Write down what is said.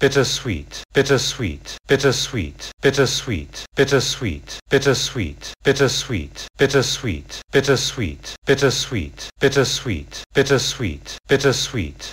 bittersweet, bittersweet, bittersweet, bittersweet, bittersweet, bittersweet, bittersweet, bittersweet, bittersweet, bittersweet, bittersweet, bittersweet, bittersweet,